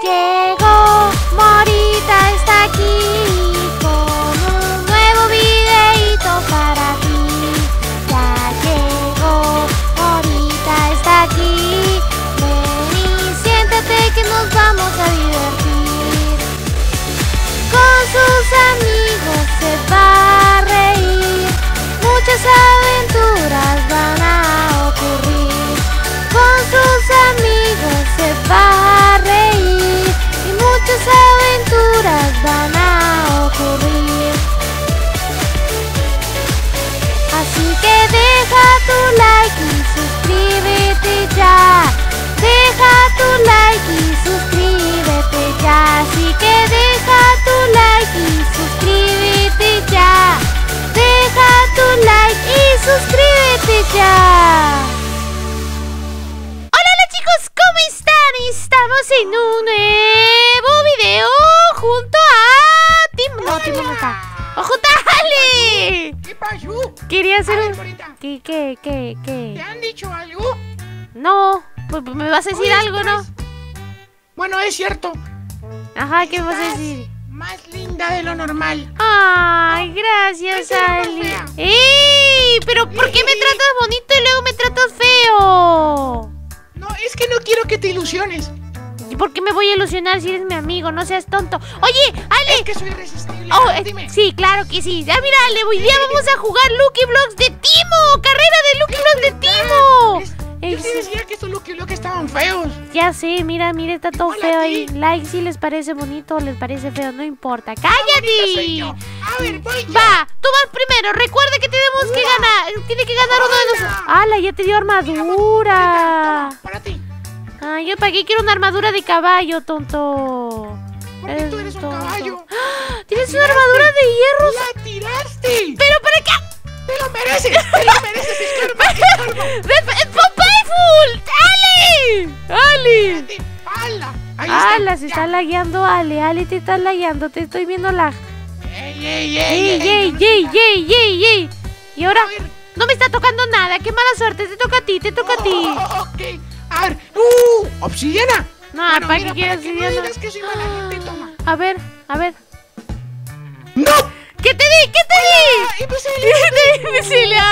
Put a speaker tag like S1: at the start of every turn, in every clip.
S1: llegó, a No, Tim no está. ¡O junto a Ale!
S2: ¿Qué pasó?
S1: Quería hacer
S2: ver,
S1: un.
S2: Morita,
S1: ¿Qué, qué, qué,
S2: ¿Te
S1: qué?
S2: han dicho algo?
S1: No, pues pues me vas a decir algo, ¿no?
S2: Bueno, es cierto.
S1: Ajá, ¿qué vas a decir?
S2: Más linda de lo normal.
S1: Ay, gracias, Ali. ¡Ey! ¿Pero por qué me tratas bonito y luego me tratas feo?
S2: No, es que no quiero que te ilusiones.
S1: ¿Y por qué me voy a ilusionar si eres mi amigo? No seas tonto. Oye, Ale.
S2: Es que soy irresistible.
S1: Oh,
S2: Ah,
S1: eh,
S2: Dime.
S1: sí, claro que sí. Ya mira, Ale, hoy día vamos a jugar Lucky Blocks de Timo. Carrera de Lucky Blocks de Timo.
S2: Es- Yo te decía que estos Lucky Luke estaban feos.
S1: Ya sé, mira, mira, está todo
S2: Hola,
S1: feo ahí. Like si les parece bonito o les parece feo, no importa.
S2: Soy
S1: ¡Cállate!
S2: yo. A ver, voy yo.
S1: Va, tú vas primero. Recuerda que tenemos que ganar. Tiene que ganar uno de nosotros. ¡Hala! Ya te dio armadura.
S2: Para ti.
S1: Ah, yo para qué quiero una armadura de caballo, tonto.
S2: Porque tú eres un
S1: tonto.
S2: caballo.
S1: ¡Ah! Tienes una armadura de hierro.
S2: ¡La tiraste!
S1: ¿Pero para qué?
S2: ¡Te lo mereces! ¡Te lo mereces! ¡Es.
S1: ¡Ale! ¡Ale!
S2: ¡Te pala! Ahí está.
S1: ¡Hala! Se
S2: ya.
S1: está lagueando Ale. Ale, te está lagueando. Te estoy viendo lag.
S2: ¡Ey, ey, ey!
S1: ¡Yey,
S2: ey, no me
S1: yey, yey, yey! Y ahora no me está tocando nada. ¡Qué mala suerte! Te toca a ti, te toca a ti.
S2: Oh, ok. A ver. ¡Uh! ¡Obsidiana!
S1: No,
S2: Bueno,
S1: ¿para qué quieres
S2: no
S1: obsidiana?
S2: digas que soy mala gente, toma.
S1: A ver, a ver.
S2: ¡No!
S1: ¿Qué te di? ¿Qué te di?
S2: ¡Ah, imposible!
S1: ¿Qué te di, Cecilia?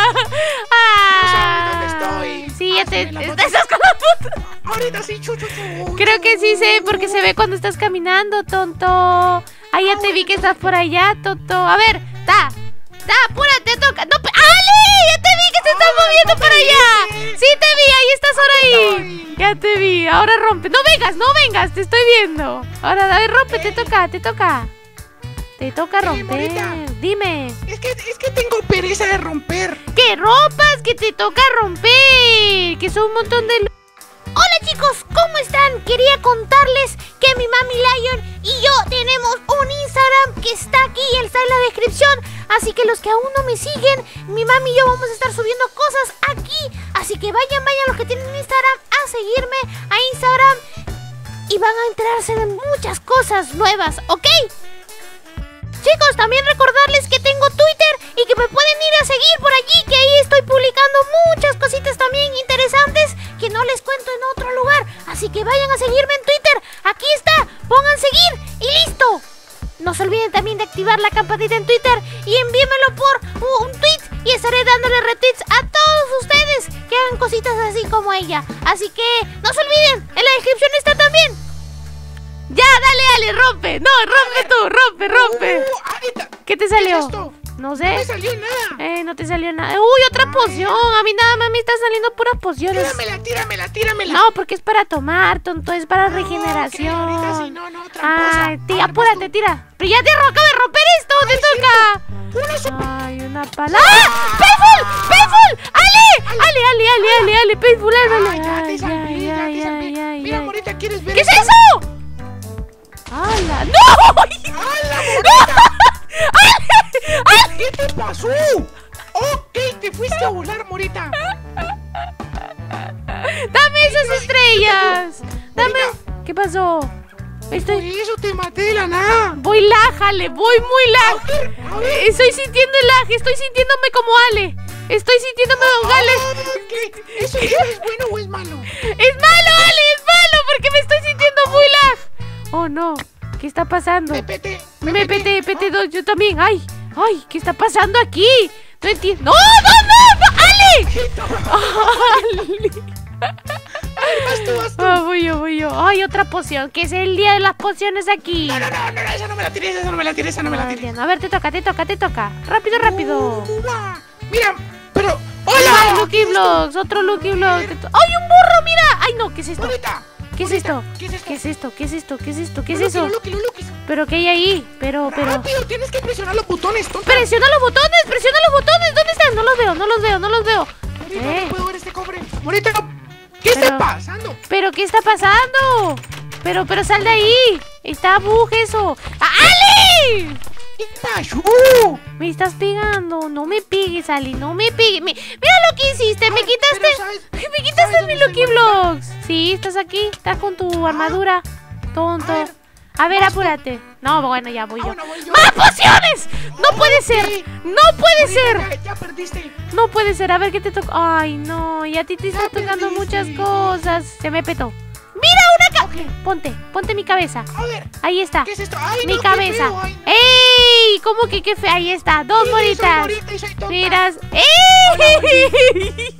S1: Ah,
S2: No sabes dónde estoy.
S1: Sí, ya te,
S2: la
S1: te- estás con la foto.
S2: Ahorita sí, chu, chu, chu.
S1: Creo que sí sé, porque se ve cuando estás caminando, tonto. Ah, ya te vi que estás por allá, tonto. A ver, ta, ta, apúrate, toca. No, ¡Ale! Ya te vi que te estás
S2: Ay,
S1: moviendo para allá. Sí te vi, ahí estás ahora ahí. Ya te vi, ahora rompe. No vengas, no vengas, te estoy viendo. Ahora, a ver, rompe, te toca, te toca. Te toca romper. Dime.
S2: Es que, es que tengo pereza de romper.
S1: ¡Que rompas! ¡Que te toca romper! ¡Que son un montón de... Hola chicos, ¿cómo están? Quería contarles que mi mami Lion y yo tenemos un Instagram que está aquí, está en la descripción. Así que los que aún no me siguen, mi mami y yo vamos a estar subiendo cosas aquí. Así que vayan, vayan los que tienen Instagram a seguirme a Instagram y van a enterarse de muchas cosas nuevas, ¿ok? Chicos, también recordarles que tengo Twitter y que me pueden ir a seguir por allí, que ahí estoy publicando muchas cositas también interesantes que no les cuento en otro lugar. Así que vayan a seguirme en Twitter. Aquí está, pongan seguir y listo. No se olviden también de activar la campanita en Twitter y envíenmelo por un tweet y estaré dándole retweets a todos ustedes que hagan cositas así como ella. Así que no se olviden, en la descripción está también. Ya, dale, Ale, rompe. No, rompe tú, rompe, rompe.
S2: Uh.
S1: ¿Qué te
S2: ¿Qué
S1: salió?
S2: es esto?
S1: No
S2: No
S1: sé.
S2: me salió nada.
S1: Eh, no te salió nada. Uy, otra poción. A mí nada más me está saliendo puras pociones.
S2: Tíramela, tíramela, tíramela.
S1: No, porque es para tomar, tonto. Es para
S2: No, que ahorita sí,
S1: regeneración.
S2: no, no, tramposa.
S1: Ay, tía, apúrate,
S2: tú.
S1: tira. Pero ya te acabo de romper esto. Te
S2: Ay,
S1: toca. Ay, una pala. ¡Ah! ¡Payful! ¡Payful! ¡Ale! ¡Ale, ale, ale, ale, ale! ¡Payful, ale!
S2: Ay, ya te salvé, ya te salvé. Mira. Morita, ¿quieres ver
S1: ¿Qué es eso? ¡Hala! ¡No!
S2: ¡Hala, Morita!
S1: ¡Ale! ¡Ale!
S2: ¿Qué te pasó? Ok, te fuiste a volar, Morita.
S1: ¡Dame esas estrellas! ¡Dame! ¿Qué pasó?
S2: Por
S1: Estoy...
S2: eso te maté de la nada.
S1: Voy lag, Ale, voy muy
S2: ver.
S1: Eh, Estoy sintiendo el lag, estoy sintiéndome como Ale. Estoy sintiéndome Gales.
S2: Ah, ¿qué? ¿Eso, eso es bueno o es malo?
S1: Es malo, Ale, es malo, porque me estoy sintiendo muy lag. Oh, no. ¿Qué está pasando?
S2: Me pete.
S1: Me pete, pete dos, yo también. Ay, ay, ¿qué está pasando aquí? No entiendo. ¡No, no, no! no! ¡Ale!
S2: Vas tú, vas tú.
S1: Ah, voy yo, voy yo. Ay, otra poción, que es el día de las pociones aquí.
S2: No, no, no, no, esa no me la tires, esa no me la tires, esa no me la tires.
S1: A ver, te toca, te toca, te toca. Rápido, rápido.
S2: Mira, pero.
S1: Ay,
S2: ¡Hola!
S1: Lucky Blocks, otro Lucky Block. ¡Ay, un burro, mira! ¡Ay, no! ¿Qué es esto?
S2: Bonita.
S1: ¿Qué es esto?
S2: ¿Qué es esto?
S1: ¿Qué es esto? ¿Qué es esto? ¿Qué es esto? ¿Qué es
S2: Lucky,
S1: eso? ¿Pero qué hay ahí? Pero, pero...
S2: Rápido, tienes que presionar los botones, tonta.
S1: ¡Presiona los botones! ¡Presiona los botones! ¿Dónde están? No los veo, no los veo, no los veo.
S2: Morita,
S1: Eh.
S2: no puedo ver este cofre. Morita, no. ¿Qué está pasando?
S1: ¿Pero qué está pasando? Pero, pero sal de ahí. Está bug eso. ¡Ah, ¡Ali!
S2: ¿Qué pasó?
S1: Me estás pegando. No me pegues, Ali. No me pegues. Mi- Mira lo que hiciste. Me quitaste.
S2: pero ¿sabes-
S1: Me quitaste mi Lucky? Blocks. Sí, estás aquí. Estás con tu armadura. Tonto.
S2: A ver,
S1: apúrate. No, bueno, ya voy
S2: Ah,
S1: yo. ¡Más pociones! ¡No puede ser! ¡No puede ser!
S2: Ya, perdiste.
S1: No puede ser, a ver qué te toca. Ay, no, y a ti te está
S2: Ya
S1: tocando muchas cosas. Se me petó. ¡Mira una cabeza! Ponte, ponte mi cabeza.
S2: A ver,
S1: Ahí está.
S2: ¿qué es esto? Ay,
S1: Mi
S2: no, qué
S1: cabeza.
S2: feo, ay, no.
S1: ¡Ey! ¿Cómo que qué fe? Ahí está, dos
S2: Sí, soy
S1: moritas.
S2: morita y soy tonta.
S1: Miras. ¡Ey!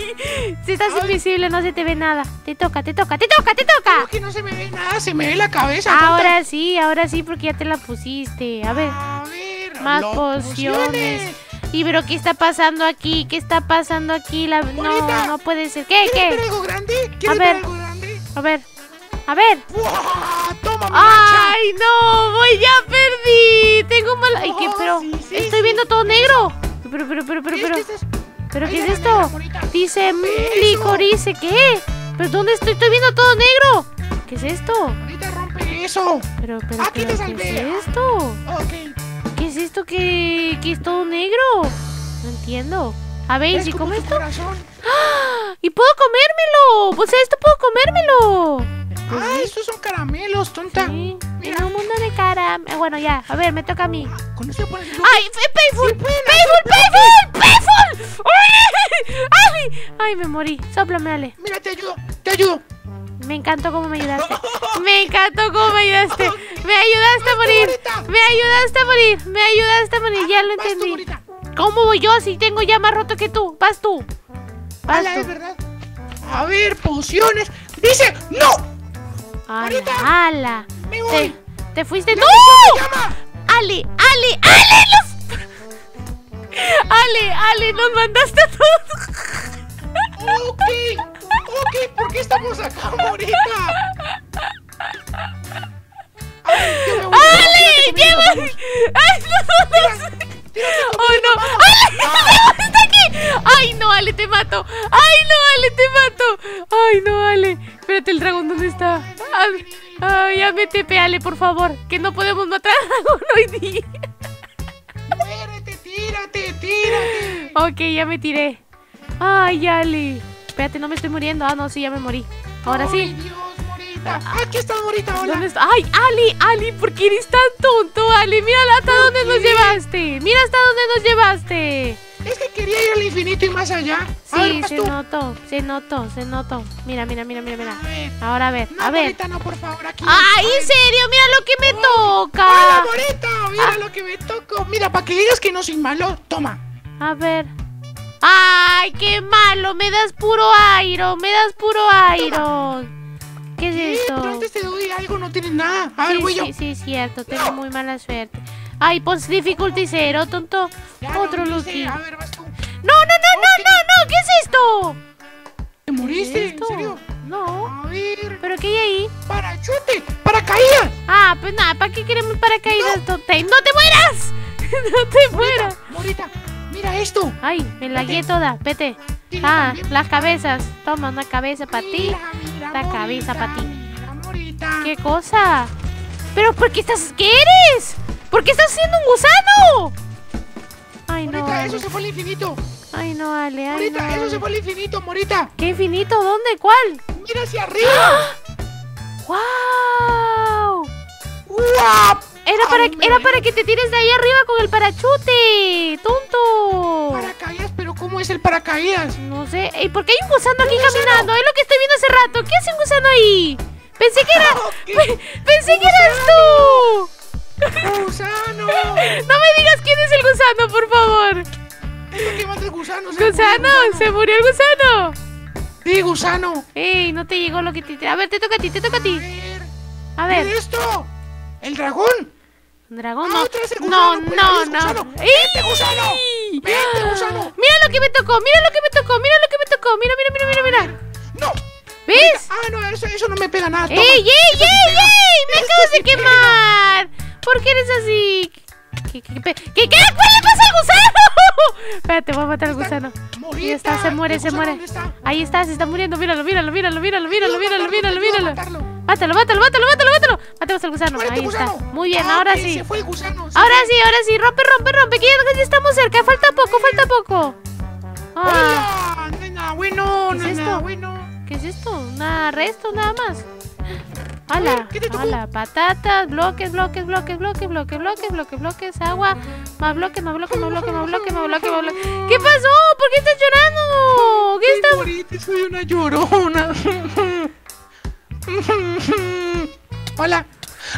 S1: Si estás
S2: Ay.
S1: invisible, no se te ve nada. Te toca, te toca, te toca, te toca.
S2: ¿Cómo que no se me ve nada? Se me ve la cabeza. tonta.
S1: Ahora sí, ahora sí, porque ya te la pusiste. A ver.
S2: A ver.
S1: Más pociones. ¿Y pero qué está pasando aquí? ¿Qué está pasando aquí? La... No, no puede ser. ¿Qué?
S2: ¿Quieres ver
S1: ¿Qué?
S2: algo grande? ¿Quieres
S1: ver.
S2: ver algo grande?
S1: A ver. A ver.
S2: ¡Buah! ¡Toma mi hacha!
S1: ¡Ay, no! ¡Voy, ya perdí! Tengo mal... Ay, ¿qué?
S2: Oh,
S1: Pero
S2: sí, sí,
S1: estoy
S2: sí.
S1: viendo todo negro. Pero, pero, pero, pero,
S2: ¿Qué
S1: pero...
S2: es
S1: ¿Pero qué es esto? Dice licorice. ¿Qué? ¿Pero dónde estoy? Estoy viendo todo negro. ¿Qué es esto?
S2: Ahorita rompe eso.
S1: Pero, pero,
S2: Aquí te
S1: pero, ¿qué
S2: salvé.
S1: es esto? ¿Qué es esto que, que es todo negro? No entiendo. A ver, ¿y
S2: como
S1: cómo
S2: tu
S1: esto?
S2: corazón.
S1: ¡Y puedo comérmelo! O sea, esto puedo comérmelo.
S2: Ah, estos son caramelos, tonta.
S1: Sí,
S2: Mira.
S1: en un mundo de cara. eh, Bueno, ya, a ver, me toca a mí.
S2: Con esto pones
S1: ¡Ay, fe- Payful!
S2: Sí pueden
S1: ¡Payful, Payful, Payful! ¡Ay! ¡Ay! ¡Ay, me morí! Sóplame, Ale.
S2: Mira, te ayudo, te ayudo.
S1: Me encantó cómo me ayudaste. Me encantó cómo me ayudaste. Me ayudaste a morir. Me ayudaste a morir. Me ayudaste a morir. Ya lo
S2: Vas
S1: entendí. ¿Cómo voy yo si tengo ya más roto que tú? Vas tú. Vas
S2: Ala, es
S1: tú.
S2: verdad. A ver, pociones. Dice, no.
S1: Ala, ala.
S2: Me voy.
S1: te fuiste. ¡No! Ale, Ale, Ale, los... Ale, Ale, nos mandaste a todos.
S2: Ok, ok, ¿por qué estamos acá, morita?
S1: Ale,
S2: Tírate
S1: lleva.
S2: conmigo,
S1: Ay, no, no, Oh, no. Ale, está aquí. Ay, no, Ale, te mato. Ay, no, Ale, te mato. Ay, no, Ale. Espérate, el dragón, ¿dónde está? Ay, ay, ya me tepe, Ale, por favor. Que no podemos matar al dragón hoy día.
S2: Muérete, tírate, tírate.
S1: Ok, ya me tiré. Ay, Ale. Espérate, no me estoy muriendo. Ah, no, sí, ya me morí. Ahora
S2: Ay,
S1: sí.
S2: Dios, morita. Aquí está, morita, hola.
S1: ¿Dónde está? Ay, Ali, Ali, ¿por qué eres tan tonto, Ali? Mira hasta dónde nos llevaste. Mira hasta dónde nos llevaste.
S2: Quería ir al infinito y más allá. A ver,
S1: Sí,
S2: vas
S1: se
S2: tú.
S1: notó, se notó, se notó. Mira, mira, mira, mira, mira.
S2: Ver.
S1: Ahora a ver,
S2: No,
S1: a ver.
S2: morita, no, por favor, aquí.
S1: Ay,
S2: ver.
S1: en serio, mira lo que me
S2: Hola,
S1: toca.
S2: morita, mira
S1: Ah.
S2: lo que me tocó. Mira, para que digas que no soy malo, toma.
S1: A ver. Ay, qué malo, me das puro iron, me das puro iron. ¿Qué es
S2: Sí, pero
S1: esto?
S2: antes te doy algo, no tienes nada. A ver,
S1: Sí,
S2: voy yo.
S1: sí, sí, cierto, tengo muy mala suerte. Ay, pon difficulty cero, tonto.
S2: Ya
S1: Otro
S2: hice.
S1: Lucky.
S2: A ver, vas tú.
S1: No, no, no, no, no, no, ¿qué es esto?
S2: ¿Te
S1: ¿Qué
S2: moriste? ¿En serio?
S1: No.
S2: A ver.
S1: ¿Pero qué hay ahí?
S2: ¡Parachute! ¡Paracaídas!
S1: Ah, pues nada, ¿para qué queremos paracaídas, tonta? ¡No te mueras! ¡No te mueras!
S2: Morita, mira esto.
S1: Ay, me lagué toda, vete. Ah,
S2: también.
S1: las cabezas. Toma una cabeza para ti. La cabeza pa' ti. ¿Qué cosa? ¿Pero por qué estás... ¿Qué eres? ¿Por qué estás siendo un gusano? Ay, no.
S2: Eso se fue al infinito.
S1: Ay, no, Ale, ay,
S2: Morita,
S1: no.
S2: eso se fue al infinito, Morita.
S1: ¿Qué infinito? ¿Dónde? ¿Cuál?
S2: Mira hacia arriba.
S1: ¡Wow!
S2: ¡Guau!
S1: Era para,
S2: Ay,
S1: era para que te tires de ahí arriba con el parachute. ¡Tonto!
S2: Paracaídas, pero ¿cómo es el paracaídas?
S1: No sé. ¿Y por qué hay un gusano aquí caminando? Es lo que estoy viendo hace rato. ¿Qué hace un gusano ahí? Pensé que era... Pensé que eras tú.
S2: ¡Gusano!
S1: No me digas quién es el gusano, por favor.
S2: Es lo que mata el gusano. se
S1: Gusano,
S2: murió el
S1: se murió el gusano.
S2: Sí, gusano.
S1: Ey, no te llegó lo que te... A ver, te toca a ti, te toca a
S2: A
S1: ti.
S2: ver.
S1: A
S2: ¿Qué
S1: ver.
S2: es esto? ¿El dragón?
S1: Dragón,
S2: Ah,
S1: no. No, no, no.
S2: Vente, gusano. Vente, gusano.
S1: Mira lo que me tocó, mira lo que me tocó, mira lo que me tocó. Mira, mira, mira, mira, mira.
S2: No.
S1: ¿Ves?
S2: Ah, no, eso, eso no me pega nada.
S1: ¡Ey, ey, ey, ey! ¡Me acabas de quemar! ¿Por qué eres así? ¿Qué, qué, qué, qué, qué? ¿Cuál le pasa al gusano? Espérate, voy a matar al gusano. Ahí está, se muere,
S2: ¿el
S1: se muere. Ahí está, se está muriendo. Míralo, míralo, míralo, míralo, míralo, míralo, míralo, míralo. Mátalo, mátalo, mátalo, mátalo, mátalo. Matemos al gusano. Ahí está. Muy bien,
S2: Ah,
S1: ahora sí.
S2: Se fue el gusano.
S1: Ahora sí, ahora sí. Rompe, rompe, rompe. Que ya estamos cerca. Falta poco, falta poco. Ah,
S2: bueno,
S1: ¿Qué es esto? ¿qué es esto? Nada, resto, nada más. Hala,
S2: ¿Qué te tocó?
S1: hala, patatas, bloques, bloques, bloques, bloques, bloques, bloques, bloques, bloques, agua, más bloques, más bloques, más bloques, más bloques, más bloques, más bloques. ¿Qué pasó? ¿Por qué estás llorando? ¿Qué
S2: Ay,
S1: está?
S2: Morita, soy una llorona. Hola.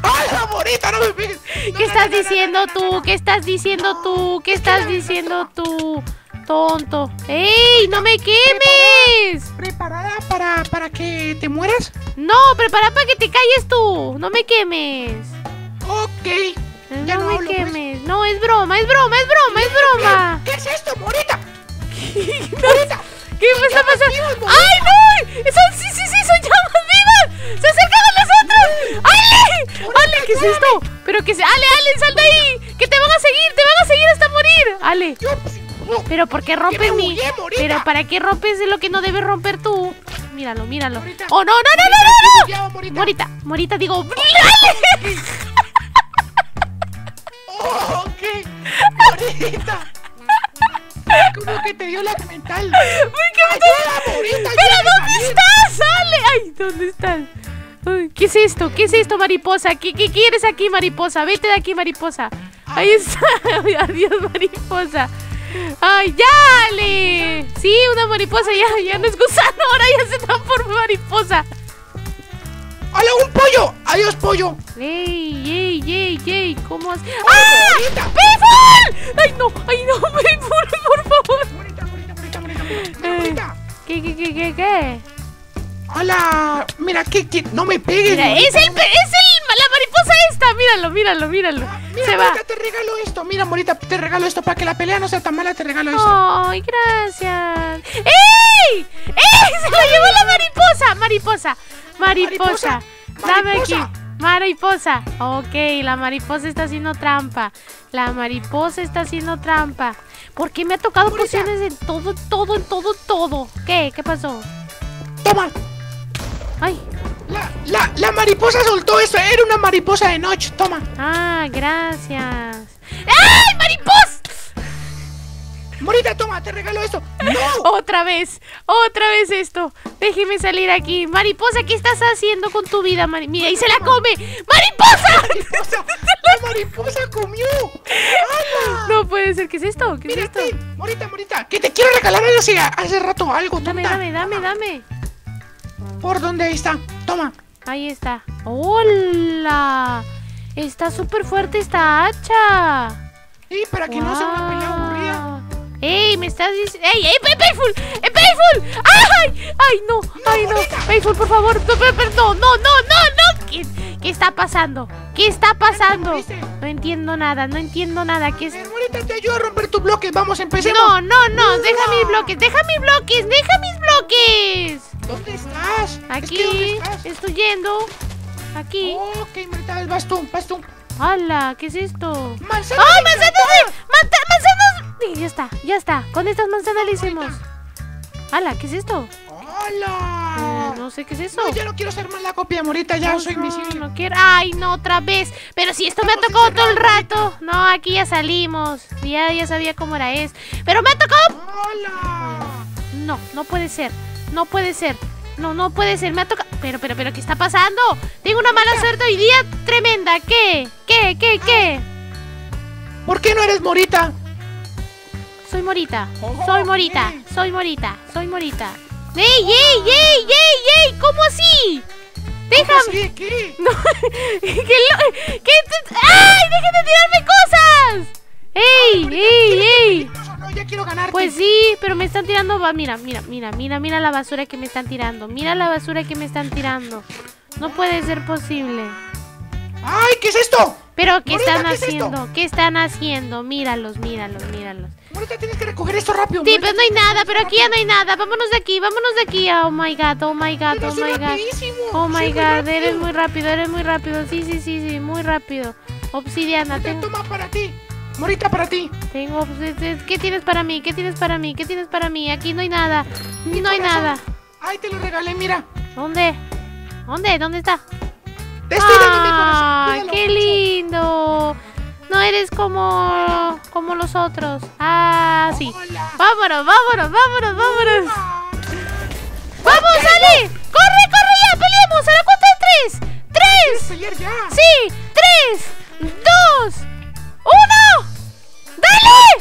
S2: ¡Hola, Morita! ¡No me pegues!
S1: ¿Qué estás diciendo tú? ¿Qué estás diciendo tú? ¿Qué estás diciendo tú? Tonto. ¡Ey! ¡No me quemes!
S2: ¿Preparada para, para que te mueras?
S1: No, prepara para que te calles tú. No me quemes.
S2: Ok. Ya
S1: no,
S2: no
S1: me
S2: hablo, pues.
S1: quemes. No, es broma, es broma, es broma, es broma.
S2: ¿Qué es esto, Morita? Morita.
S1: ¿Qué me está pasando?
S2: Morita.
S1: ¡Ay, no! Son, sí, sí, sí, son llamas vivas. ¡Se acercan a nosotros! ¡Ale! ¡Ale! ¿Qué es esto? Pero que se... ¡Ale, Ale, sal de ahí! ¡Que te van a seguir! ¡Te van a seguir hasta morir! ¡Ale!
S2: No.
S1: Pero ¿por qué rompes mi...? Pero ¿para qué rompes lo que no debes romper tú? Míralo, míralo. ¡Oh, no, no, no, no, no!
S2: Morita.
S1: Morita, digo...
S2: Oh, ok. Morita. Como que te dio la mental.
S1: Uy, ¿qué. ¡Pero dónde estás! ¡Sale! ¡Ay, ¿dónde estás? Uy, ¿Qué es esto? ¿Qué es esto, mariposa? ¿Qué, qué quieres aquí, mariposa? Vete de aquí, mariposa. Ahí está. Adiós, mariposa. ¡Ay, ya, Ale! Sí, una mariposa ya, ya no es gusano, ahora ya se transforma en mariposa.
S2: ¡Hola, un pollo! ¡Adiós, pollo!
S1: ¡Ey, ey, ey, ey! ¿Cómo has...?
S2: ¡Hola,
S1: ¡Ah!
S2: Morita!
S1: ¡Payful! ¡Ay, no! ¡Ay, no! ¡Payful, por favor!
S2: Morita, Morita, Morita, Morita, Morita. Morita.
S1: ¿Qué, qué, qué, qué, qué?
S2: Hola. Mira, ¿qué, qué? No me pegues.
S1: Mira, es el,
S2: no
S1: es el, la mariposa esta, míralo, míralo, míralo.
S2: Mira,
S1: Se va.
S2: Morita, te regalo esto. Mira, Morita, te regalo esto. Para que la pelea no sea tan mala, te regalo esto.
S1: Ay, gracias. ¡Ey! ¡Ey! ¡Se lo llevó la mariposa! Mariposa, mariposa.
S2: Mariposa,
S1: Dame aquí.
S2: mariposa.
S1: Mariposa. Ok, la mariposa está haciendo trampa. La mariposa está haciendo trampa. ¿Por qué me ha tocado
S2: Morita.
S1: pociones en todo, todo, en todo, todo? ¿Qué? ¿Qué pasó?
S2: Toma.
S1: Ay.
S2: La, la, la mariposa soltó esto. Era una mariposa de noche. Toma.
S1: Ah, gracias. ¡Ay, mariposa!
S2: Morita, toma, te regalo esto. ¡No!
S1: Otra vez, otra vez esto. Déjeme salir aquí. Mariposa, ¿qué estás haciendo con tu vida, Mari? Mira, y se la come. ¡Mariposa!
S2: Mariposa, la mariposa comió. ¡Hala!
S1: No puede ser. ¿Qué es esto? ¿Qué es esto?
S2: Morita, Morita, que te quiero regalar hace, hace rato algo,
S1: Dame,
S2: tonta.
S1: dame, dame, dame.
S2: ¿Por dónde está? Toma.
S1: Ahí está. ¡Hola! Está súper fuerte esta hacha.
S2: Sí, para que no sea una pelea aburrida.
S1: ¡Ey! Me estás diciendo. ¡Ey, ey! ¡Payful! ¡Eh, Payful! ¡Ay! ¡Ay, no! ¡Ay, no! ¡Payful, por favor! ¡No, no, no, no, no! ¿Qué, qué está pasando? ¿Qué está pasando? No entiendo nada, no entiendo nada. ¿Qué es.?
S2: Morita, te ayudo a romper tu bloque. Vamos, empecemos.
S1: No, no, no, deja mis bloques, deja mis bloques, deja mis bloques.
S2: ¿Dónde estás? Es
S1: Aquí,
S2: que, ¿dónde estás?
S1: estoy yendo. Aquí.
S2: Ok, Morita, vas tú, vas tú.
S1: ¡Hala! ¿Qué es esto?
S2: Manzana.
S1: ¡Ay, manzanas! ¡Manzanas! Sí, ya está, ya está. Con estas manzanas le hicimos. ¡Hala! ¿Qué es esto?
S2: ¡Hola!
S1: Eh, no sé qué es eso.
S2: No, ya no quiero ser más la copia, Morita. Ya
S1: No,
S2: soy
S1: no,
S2: invisible.
S1: No quiero. ¡Ay, no, otra vez! Pero si esto me ha tocado todo el rato. No, aquí ya salimos. Ya, ya sabía cómo era es. Pero me ha tocado.
S2: ¡Hola!
S1: No, no puede ser. No puede ser. No, no puede ser. Me ha tocado. Pero, pero, pero, ¿qué está pasando? Tengo una mala suerte hoy día tremenda. ¿Qué? ¿Qué? ¿Qué? ¿Qué?
S2: ¿Por qué no eres Morita?
S1: Soy Morita.
S2: Oh,
S1: Soy Morita. Soy Morita. Soy Morita. ¡Ey, ey, ey, ey, ey! ¿Cómo así? Déjame.
S2: ¿Qué?
S1: No, ¿qué lo- qué ¡Ay! ¡Dejen de tirarme cosas! ¡Ey! ¡Ey!
S2: Ya quiero ganarte.
S1: Pues sí, pero me están tirando. Mira, mira, mira, mira, mira la basura que me están tirando. Mira la basura que me están tirando. No puede ser posible.
S2: ¡Ay, qué es esto!
S1: Pero ¿qué
S2: Morita,
S1: están
S2: ¿qué es
S1: haciendo? ¿Qué están haciendo? Míralos, míralos, míralos.
S2: Ahorita tienes que recoger esto rápido.
S1: Sí,
S2: Morita,
S1: pues no hay nada, pero aquí ya no hay nada. Vámonos de aquí, vámonos de aquí. Oh my god, oh my god,
S2: Pero
S1: oh
S2: sí
S1: my god. Oh my god,
S2: rápido.
S1: eres muy rápido, eres muy rápido. Sí, sí, sí, sí, muy rápido. Obsidiana,
S2: Morita,
S1: tengo,
S2: Toma para ti. Morita, para ti.
S1: tengo. obs- ¿Qué tienes para mí? ¿Qué tienes para mí? ¿Qué tienes para mí? Aquí no hay nada.
S2: Mi
S1: No hay nada.
S2: Ay, te lo regalé, mira.
S1: ¿Dónde? ¿Dónde? ¿Dónde está?
S2: Te estoy dando mi corazón.
S1: ¡Ay,
S2: cuídalo
S1: qué
S2: mucho.
S1: lindo! No eres como como los otros. Ah, sí.
S2: Hola.
S1: Vámonos, vámonos, vámonos, vámonos.
S2: Ah,
S1: ¡Vamos, Ale! ¡Corre, corre ya! ¡Peleemos! ¡A la cuenta de tres! ¡Tres! ¡Sí! ¡Tres! ¡Dos!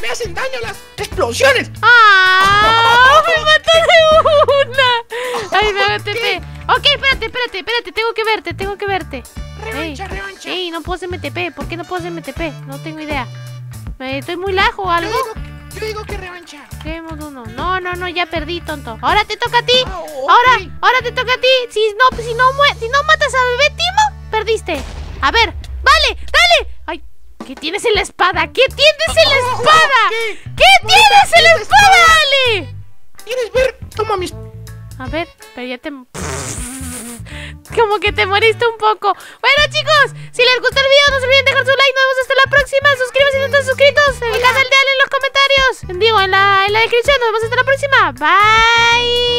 S2: Me hacen daño las explosiones.
S1: ¡Ah! ¡Me mató de una! ¡Ay, me hago TP! Ok, espérate, espérate, espérate. Tengo que verte, tengo que verte.
S2: Revancha,
S1: Ey,
S2: revancha.
S1: Ey, no puedo hacerme TP. ¿Por qué no puedo hacerme TP? No tengo idea. Eh, ¿Estoy muy lajo o
S2: Yo
S1: algo?
S2: digo, yo digo que revancha.
S1: Tenemos uno. No, no, no, ya perdí, tonto. Ahora te toca a ti.
S2: Ah.
S1: Ahora, ahora te toca a ti. Si no, si no, si no matas a bebé Timo, perdiste. A ver, vale, dale. Ay, ¿qué tienes en la espada? ¿Qué tienes pero ya te... Como que te moriste un poco. Bueno, chicos, si les gustó el video, no se olviden dejar su like. Nos vemos hasta la próxima. Suscríbanse si no están suscritos. En el canal de Ale en los comentarios. Digo, en la, en la descripción. Nos vemos hasta la próxima. Bye.